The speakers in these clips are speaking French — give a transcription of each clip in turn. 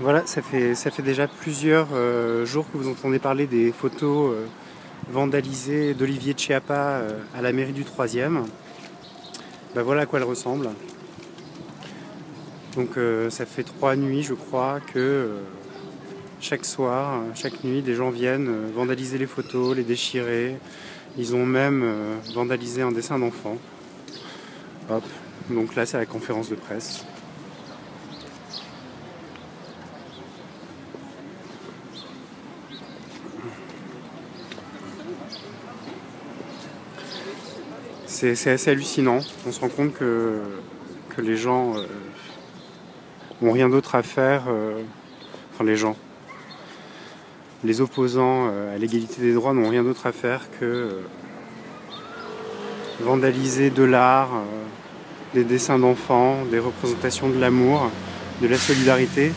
Voilà, ça fait, déjà plusieurs euh, jours que vous entendez parler des photos euh, vandalisées d'Olivier Chiappa euh, à la mairie du 3e. Ben voilà à quoi elle ressemble. Donc ça fait trois nuits, je crois, que chaque soir, chaque nuit, des gens viennent vandaliser les photos, les déchirer. Ils ont même vandalisé un dessin d'enfant. Hop, donc là c'est la conférence de presse. C'est assez hallucinant. On se rend compte que, que les gens euh, ont rien d'autre à faire. Euh, enfin, les gens. Les opposants euh, à l'égalité des droits n'ont rien d'autre à faire que vandaliser de l'art, des dessins d'enfants, des représentations de l'amour, de la solidarité,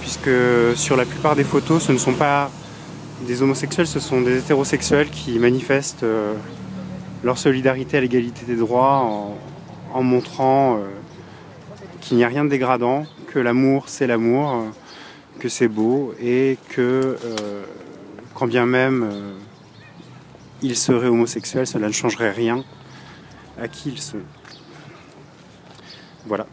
puisque sur la plupart des photos, ce ne sont pas des homosexuels, ce sont des hétérosexuels qui manifestent leur solidarité à l'égalité des droits en, montrant euh, qu'il n'y a rien de dégradant, que l'amour c'est l'amour, que c'est beau et que euh, quand bien même euh, il serait homosexuel, cela ne changerait rien à qui il se. Voilà.